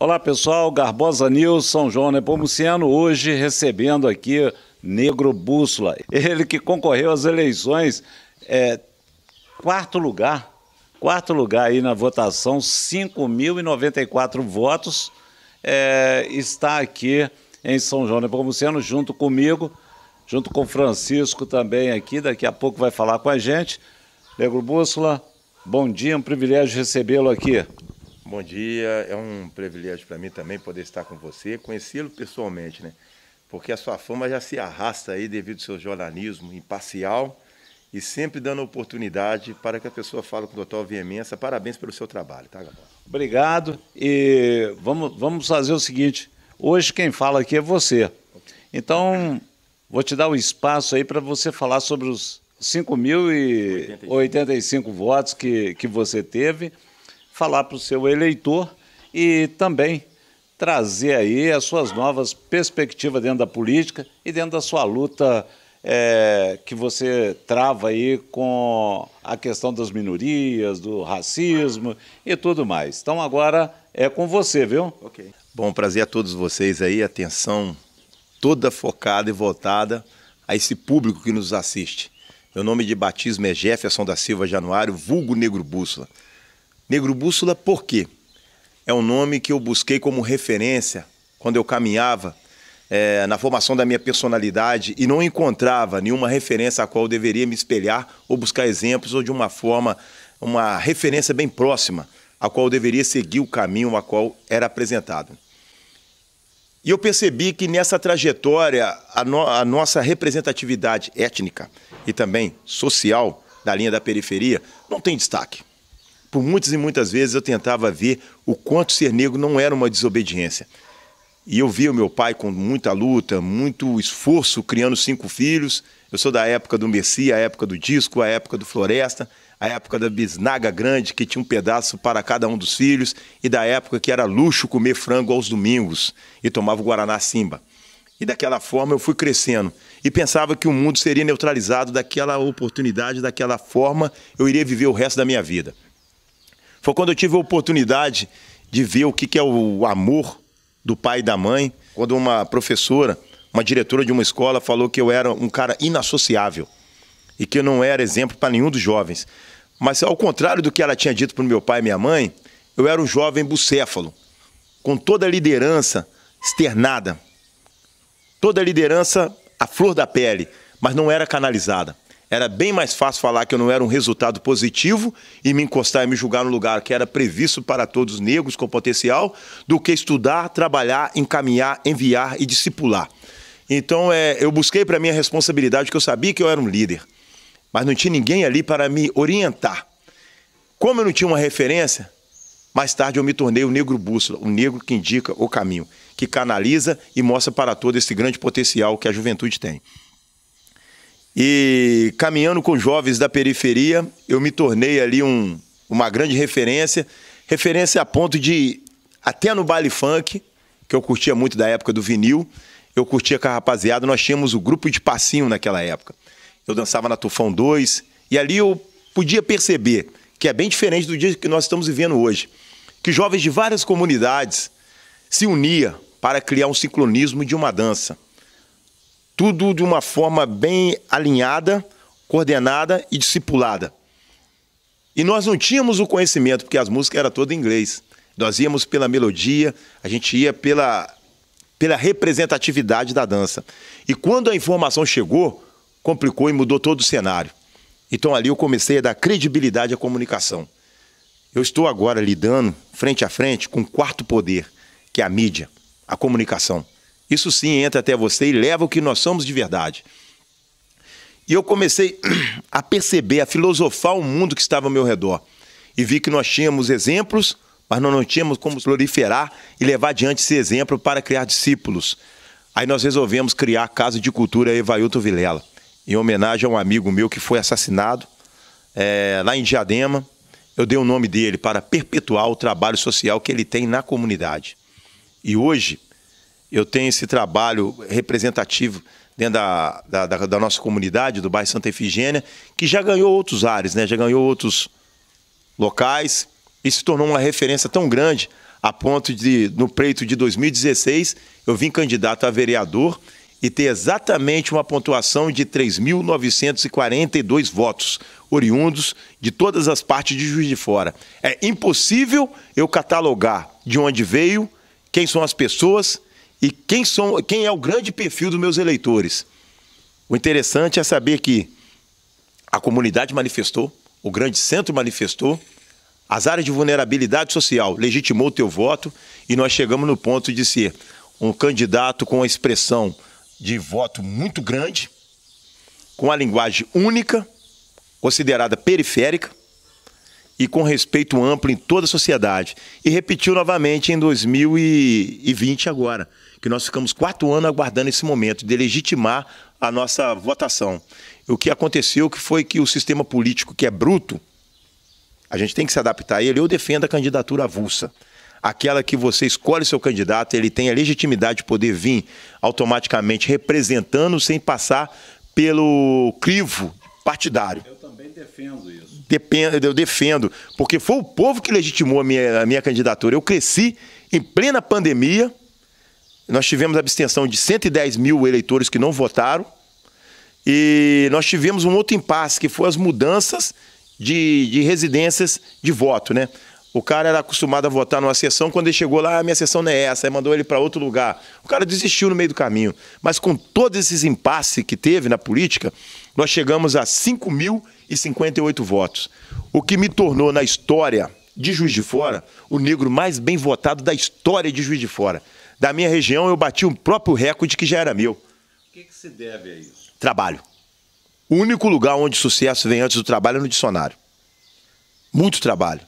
Olá pessoal, Garbosa News, São João Nepomuceno, hoje recebendo aqui Negro Bússola. Ele que concorreu às eleições, é, quarto lugar, quarto lugar aí na votação, 5.094 votos, é, está aqui em São João Nepomuceno junto comigo, junto com Francisco também aqui, daqui a pouco vai falar com a gente. Negro Bússola, bom dia, um privilégio recebê-lo aqui. Bom dia, é um privilégio para mim também poder estar com você, conhecê-lo pessoalmente, né? Porque a sua fama já se arrasta aí devido ao seu jornalismo imparcial e sempre dando oportunidade para que a pessoa fale com o doutor veemência. Parabéns pelo seu trabalho, tá, Gabão? Obrigado. E vamos, vamos fazer o seguinte: hoje quem fala aqui é você. Então, vou te dar o um espaço aí para você falar sobre os 5.085 votos que, que você teve falar para o seu eleitor e também trazer aí as suas novas perspectivas dentro da política e dentro da sua luta é, que você trava aí com a questão das minorias, do racismo e tudo mais. Então agora é com você, viu? Ok. Bom, prazer a todos vocês aí, atenção toda focada e voltada a esse público que nos assiste. Meu nome de batismo é Jefferson da Silva Januário, vulgo Negro Bússola. Negro Bússola, por quê? É um nome que eu busquei como referência quando eu caminhava é, na formação da minha personalidade e não encontrava nenhuma referência a qual eu deveria me espelhar ou buscar exemplos ou de uma forma, uma referência bem próxima a qual eu deveria seguir o caminho a qual era apresentado. E eu percebi que nessa trajetória a, no, a nossa representatividade étnica e também social da linha da periferia não tem destaque. Por muitas e muitas vezes eu tentava ver o quanto ser negro não era uma desobediência. E eu via o meu pai com muita luta, muito esforço, criando cinco filhos. Eu sou da época do Messi, a época do disco, a época do Floresta, a época da bisnaga grande, que tinha um pedaço para cada um dos filhos, e da época que era luxo comer frango aos domingos e tomava o Guaraná Simba. E daquela forma eu fui crescendo e pensava que o mundo seria neutralizado daquela oportunidade, daquela forma eu iria viver o resto da minha vida. Foi quando eu tive a oportunidade de ver o que é o amor do pai e da mãe, quando uma professora, uma diretora de uma escola falou que eu era um cara inassociável e que eu não era exemplo para nenhum dos jovens. Mas ao contrário do que ela tinha dito para meu pai e minha mãe, eu era um jovem bucéfalo, com toda a liderança externada, toda a liderança à flor da pele, mas não era canalizada. Era bem mais fácil falar que eu não era um resultado positivo e me encostar e me julgar no lugar que era previsto para todos os negros com potencial, do que estudar, trabalhar, encaminhar, enviar e discipular. Então é, eu busquei para mim a responsabilidade, porque eu sabia que eu era um líder, mas não tinha ninguém ali para me orientar. Como eu não tinha uma referência, mais tarde eu me tornei o negro bússola, o negro que indica o caminho, que canaliza e mostra para todo esse grande potencial que a juventude tem. E caminhando com jovens da periferia, eu me tornei ali um, uma grande referência, referência a ponto de, até no baile funk, que eu curtia muito da época do vinil, eu curtia com a rapaziada, nós tínhamos o grupo de passinho naquela época. Eu dançava na Tufão 2, e ali eu podia perceber que é bem diferente do dia que nós estamos vivendo hoje. Que jovens de várias comunidades se uniam para criar um sincronismo de uma dança tudo de uma forma bem alinhada, coordenada e discipulada. E nós não tínhamos o conhecimento, porque as músicas eram todas em inglês. Nós íamos pela melodia, a gente ia pela, pela representatividade da dança. E quando a informação chegou, complicou e mudou todo o cenário. Então ali eu comecei a dar credibilidade à comunicação. Eu estou agora lidando frente a frente com o quarto poder, que é a mídia, a comunicação. Isso sim entra até você e leva o que nós somos de verdade. E eu comecei a perceber, a filosofar o mundo que estava ao meu redor. E vi que nós tínhamos exemplos, mas nós não tínhamos como proliferar e levar adiante esse exemplo para criar discípulos. Aí nós resolvemos criar a Casa de Cultura Evailton Vilela, em homenagem a um amigo meu que foi assassinado é, lá em Diadema. Eu dei o nome dele para perpetuar o trabalho social que ele tem na comunidade. E hoje, eu tenho esse trabalho representativo dentro da, da, da, nossa comunidade, do bairro Santa Efigênia, que já ganhou outros ares, né? já ganhou outros locais e se tornou uma referência tão grande a ponto de, no pleito de 2016, eu vim candidato a vereador e ter exatamente uma pontuação de 3.942 votos, oriundos de todas as partes de Juiz de Fora. É impossível eu catalogar de onde veio, quem são as pessoas e quem, são, quem é o grande perfil dos meus eleitores. O interessante é saber que a comunidade manifestou, o grande centro manifestou, as áreas de vulnerabilidade social legitimou o teu voto e nós chegamos no ponto de ser um candidato com uma expressão de voto muito grande, com a linguagem única, considerada periférica e com respeito amplo em toda a sociedade. E repetiu novamente em 2020 agora, que nós ficamos quatro anos aguardando esse momento de legitimar a nossa votação. O que aconteceu que foi que o sistema político, que é bruto, a gente tem que se adaptar a ele. Eu defendo a candidatura avulsa. Aquela que você escolhe seu candidato, ele tem a legitimidade de poder vir automaticamente representando sem passar pelo crivo partidário. Eu também defendo isso. Dependo, eu defendo, porque foi o povo que legitimou a minha, a minha candidatura. Eu cresci em plena pandemia, nós tivemos abstenção de 110 mil eleitores que não votaram, e nós tivemos um outro impasse, que foi as mudanças de, de residências de voto, né? O cara era acostumado a votar numa sessão, quando ele chegou lá, a minha sessão não é essa, aí mandou ele para outro lugar. O cara desistiu no meio do caminho. Mas com todos esses impasses que teve na política, nós chegamos a 5.058 votos. O que me tornou, na história de Juiz de Fora, o negro mais bem votado da história de Juiz de Fora. Da minha região, eu bati o próprio recorde que já era meu. O que, que se deve a isso? Trabalho. O único lugar onde sucesso vem antes do trabalho é no dicionário. Muito trabalho.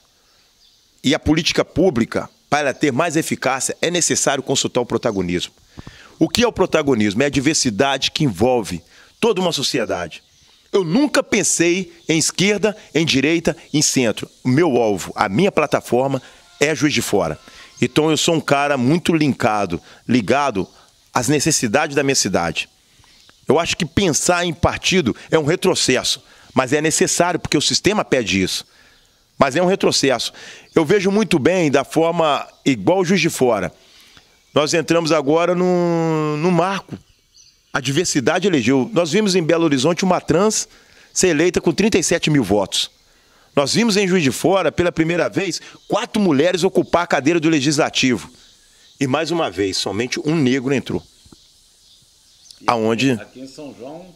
E a política pública, para ter mais eficácia, é necessário consultar o protagonismo. O que é o protagonismo? É a diversidade que envolve toda uma sociedade. Eu nunca pensei em esquerda, em direita, em centro. O meu alvo, a minha plataforma é Juiz de Fora. Então eu sou um cara muito linkado, ligado às necessidades da minha cidade. Eu acho que pensar em partido é um retrocesso, mas é necessário porque o sistema pede isso. Mas é um retrocesso. Eu vejo muito bem da forma igual Juiz de Fora. Nós entramos agora no, no marco. A diversidade elegeu. Nós vimos em Belo Horizonte uma trans ser eleita com 37 mil votos. Nós vimos em Juiz de Fora, pela primeira vez, quatro mulheres ocupar a cadeira do Legislativo. E mais uma vez, somente um negro entrou aonde aqui em São João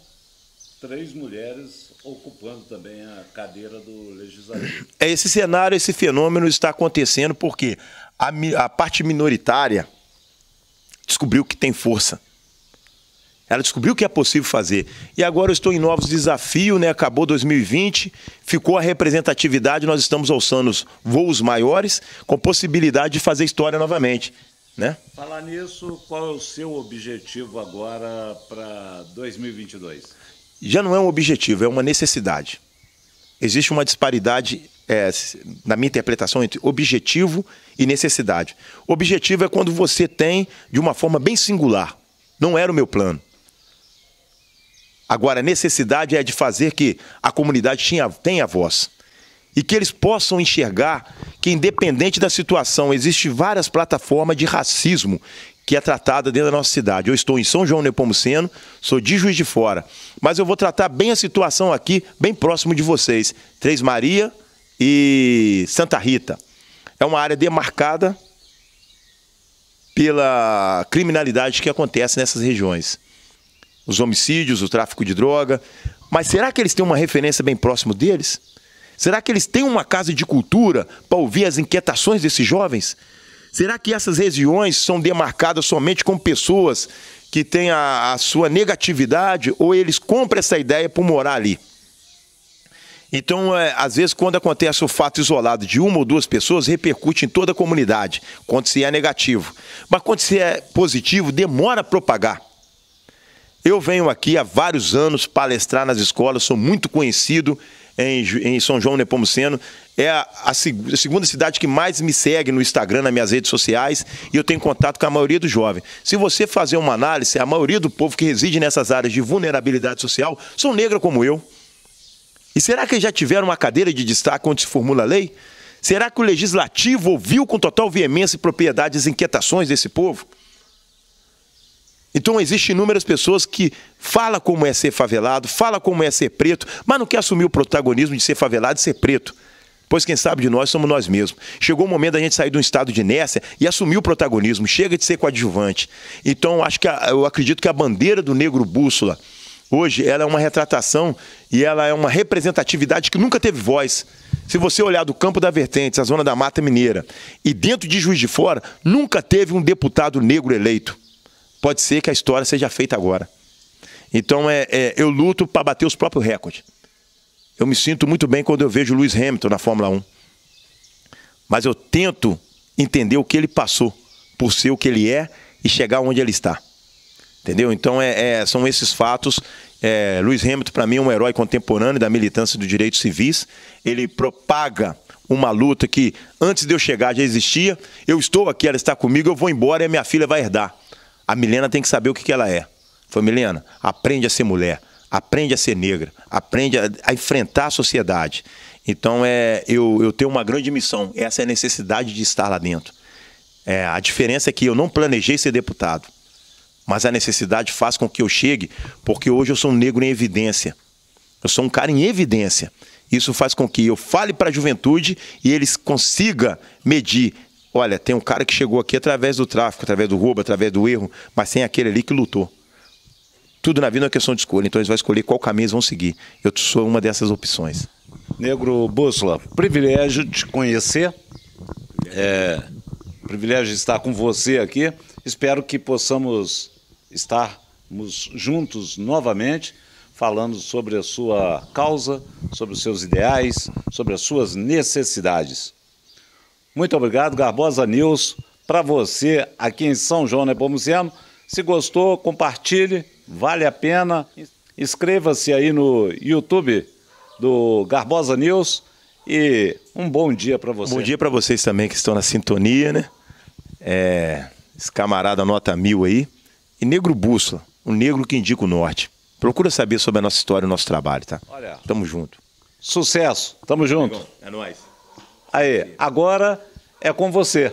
três mulheres ocupando também a cadeira do legislativo. É esse cenário, esse fenômeno está acontecendo porque a, a parte minoritária descobriu que tem força. Ela descobriu que é possível fazer. E agora eu estou em novos desafios, né? Acabou 2020, ficou a representatividade, nós estamos alçando voos maiores, com possibilidade de fazer história novamente. Né? Falar nisso, qual é o seu objetivo agora para 2022? Já não é um objetivo, é uma necessidade. Existe uma disparidade, é, na minha interpretação, entre objetivo e necessidade. Objetivo é quando você tem de uma forma bem singular. Não era o meu plano. Agora, a necessidade é de fazer que a comunidade tenha voz e que eles possam enxergar que, independente da situação, existe várias plataformas de racismo que é tratada dentro da nossa cidade. Eu estou em São João Nepomuceno, sou de Juiz de Fora, mas eu vou tratar bem a situação aqui, bem próximo de vocês. Três Maria e Santa Rita. É uma área demarcada pela criminalidade que acontece nessas regiões. Os homicídios, o tráfico de droga. Mas será que eles têm uma referência bem próximo deles? Será que eles têm uma casa de cultura para ouvir as inquietações desses jovens? Será que essas regiões são demarcadas somente com pessoas que têm a, a sua negatividade ou eles compram essa ideia por morar ali? Então, é, às vezes, quando acontece o fato isolado de uma ou duas pessoas, repercute em toda a comunidade, quando se é negativo. Mas quando se é positivo, demora a propagar. Eu venho aqui há vários anos palestrar nas escolas, sou muito conhecido em, em São João Nepomuceno. É a, a, a, segunda cidade que mais me segue no Instagram, nas minhas redes sociais, e eu tenho contato com a maioria dos jovens. Se você fazer uma análise, a maioria do povo que reside nessas áreas de vulnerabilidade social são negros como eu. E será que já tiveram uma cadeira de destaque onde se formula a lei? Será que o legislativo ouviu com total veemência e propriedade as inquietações desse povo? Então existem inúmeras pessoas que fala como é ser favelado, fala como é ser preto, mas não quer assumir o protagonismo de ser favelado e ser preto. Pois quem sabe de nós somos nós mesmos. Chegou o momento da gente sair de um estado de inércia e assumir o protagonismo. Chega de ser coadjuvante. Então, acho que a, eu acredito que a bandeira do negro bússola, hoje, ela é uma retratação e ela é uma representatividade que nunca teve voz. Se você olhar do campo da Vertentes, a zona da Mata Mineira, e dentro de Juiz de Fora, nunca teve um deputado negro eleito pode ser que a história seja feita agora. Então é, é eu luto para bater os próprios recordes. Eu me sinto muito bem quando eu vejo o Lewis Hamilton na Fórmula 1. Mas eu tento entender o que ele passou por ser o que ele é e chegar onde ele está. Entendeu? Então é, é são esses fatos. É, Lewis Hamilton, para mim, é um herói contemporâneo da militância dos direitos civis. Ele propaga uma luta que antes de eu chegar já existia. Eu estou aqui, ela está comigo, eu vou embora e a minha filha vai herdar. A Milena tem que saber o que, que ela é. Foi, Milena, aprende a ser mulher, aprende a ser negra, aprende a, a enfrentar a sociedade. Então, é, eu, eu tenho uma grande missão, essa é a necessidade de estar lá dentro. É, a diferença é que eu não planejei ser deputado, mas a necessidade faz com que eu chegue, porque hoje eu sou um negro em evidência. Eu sou um cara em evidência. Isso faz com que eu fale para a juventude e eles consigam medir Olha, tem um cara que chegou aqui através do tráfico, através do roubo, através do erro, mas tem aquele ali que lutou. Tudo na vida é uma questão de escolha, então eles vão escolher qual caminho eles vão seguir. Eu sou uma dessas opções. Negro Bússola, privilégio de conhecer, é, privilégio de estar com você aqui. Espero que possamos estarmos juntos novamente, falando sobre a sua causa, sobre os seus ideais, sobre as suas necessidades. Muito obrigado, Garbosa News, para você aqui em São João Nepomuceno. Se gostou, compartilhe, vale a pena. Inscreva-se aí no YouTube do Garbosa News e um bom dia para você. Bom dia para vocês também que estão na sintonia, né? É, esse camarada nota mil aí. E Negro Bússola, um negro que indica o norte. Procura saber sobre a nossa história e o nosso trabalho, tá? Olha. Tamo junto. Sucesso, tamo junto. É nóis. Aí, agora é com você.